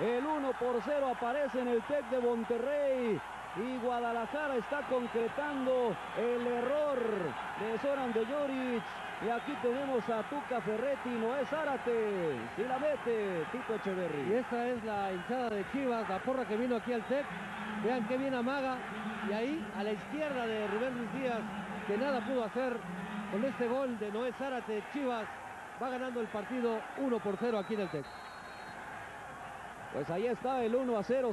El 1 por 0 aparece en el TEC de Monterrey. Y Guadalajara está concretando el error de Zoran de Joric. Y aquí tenemos a Tuca Ferretti, Noé Zárate. Y la mete Tito Echeverri. Y esta es la hinchada de Chivas, la porra que vino aquí al TEC. Vean qué bien amaga. Y ahí a la izquierda de Rubén Luis Díaz, que nada pudo hacer con este gol de Noé Zárate. Chivas va ganando el partido 1 por 0 aquí en el TEC. Pues ahí está el 1 a 0.